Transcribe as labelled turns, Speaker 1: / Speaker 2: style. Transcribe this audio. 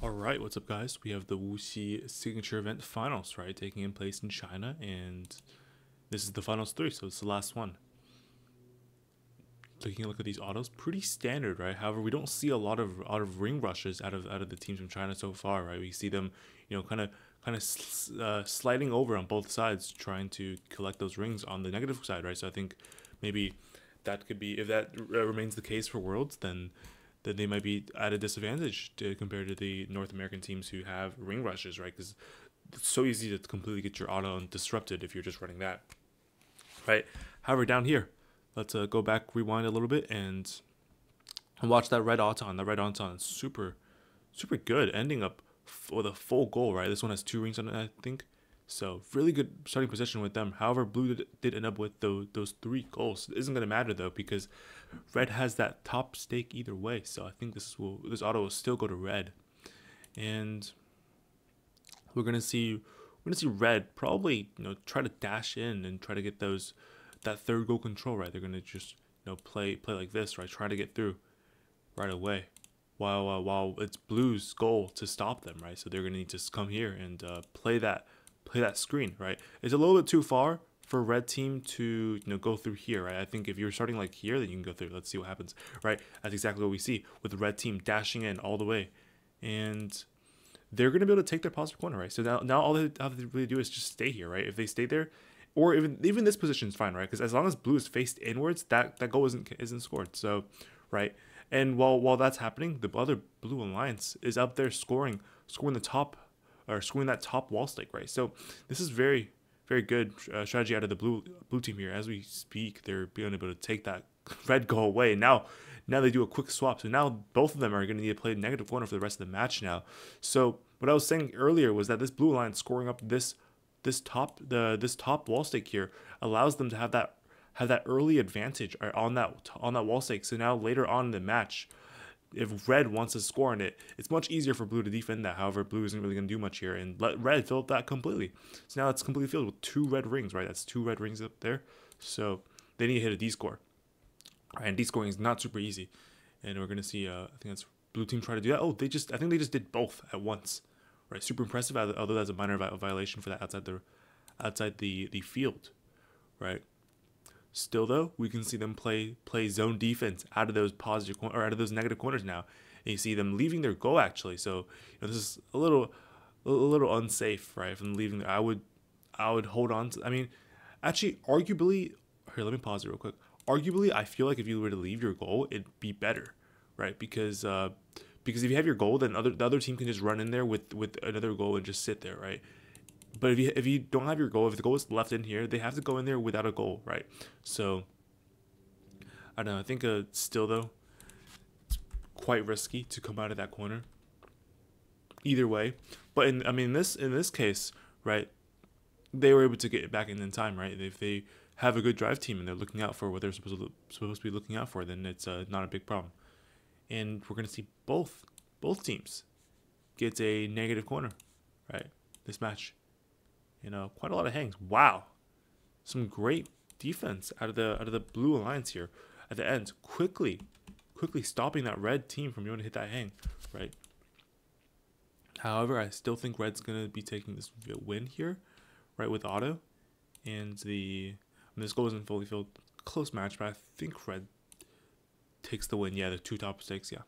Speaker 1: All right, what's up, guys? We have the Wuxi Signature Event Finals, right, taking in place in China, and this is the Finals 3, so it's the last one. Taking a look at these autos, pretty standard, right? However, we don't see a lot of out of ring rushes out of out of the teams from China so far, right? We see them, you know, kind of kind of uh, sliding over on both sides, trying to collect those rings on the negative side, right? So I think maybe that could be if that uh, remains the case for Worlds, then then they might be at a disadvantage to, compared to the North American teams who have ring rushes, right? Because it's so easy to completely get your auto disrupted if you're just running that, right? However, down here, let's uh, go back, rewind a little bit, and watch that red Auton. That red Auton super, super good, ending up with a full goal, right? This one has two rings on it, I think. So really good starting position with them. However, blue did, did end up with those, those three goals. It isn't going to matter though because red has that top stake either way. So I think this will this auto will still go to red, and we're gonna see we're gonna see red probably you know try to dash in and try to get those that third goal control right. They're gonna just you know play play like this right, try to get through right away. While uh, while it's blue's goal to stop them right, so they're gonna need to come here and uh, play that play that screen, right? It's a little bit too far for red team to you know go through here, right? I think if you're starting like here, then you can go through. Let's see what happens, right? That's exactly what we see with red team dashing in all the way, and they're gonna be able to take their positive corner, right? So now, now all they have to really do is just stay here, right? If they stay there, or even even this position is fine, right? Because as long as blue is faced inwards, that that goal isn't isn't scored. So, right. And while while that's happening, the other blue alliance is up there scoring scoring the top or scoring that top wall stake, right? So this is very, very good uh, strategy out of the blue blue team here. As we speak, they're being able to take that red goal away. Now, now they do a quick swap. So now both of them are going to need to play negative corner for the rest of the match now. So what I was saying earlier was that this blue line scoring up this this top the this top wall stake here allows them to have that have that early advantage uh, on that on that wall stake. So now later on in the match, if red wants to score on it, it's much easier for blue to defend that. However, blue isn't really going to do much here and let red fill up that completely. So now it's completely filled with two red rings, right? That's two red rings up there. So they need to hit a D score. Right, and D scoring is not super easy. And we're going to see, uh, I think that's blue team try to do that. Oh, they just, I think they just did both at once. Right, super impressive, although that's a minor violation for that outside the, outside the, the field. Right, Still though, we can see them play play zone defense out of those positive or out of those negative corners now. And you see them leaving their goal actually. So you know, this is a little a little unsafe, right? From leaving, I would I would hold on to. I mean, actually, arguably, here let me pause it real quick. Arguably, I feel like if you were to leave your goal, it'd be better, right? Because uh, because if you have your goal, then other the other team can just run in there with with another goal and just sit there, right? But if you if you don't have your goal, if the goal is left in here, they have to go in there without a goal, right? So I don't know. I think uh, still though, it's quite risky to come out of that corner. Either way, but in I mean this in this case, right? They were able to get it back in in time, right? If they have a good drive team and they're looking out for what they're supposed to supposed to be looking out for, then it's uh, not a big problem. And we're gonna see both both teams get a negative corner, right? This match you know, quite a lot of hangs. Wow, some great defense out of the out of the blue alliance here at the end. Quickly, quickly stopping that red team from going to hit that hang, right? However, I still think red's gonna be taking this win here, right with auto, and the and this goal isn't fully filled. Close match, but I think red takes the win. Yeah, the two top stakes. Yeah.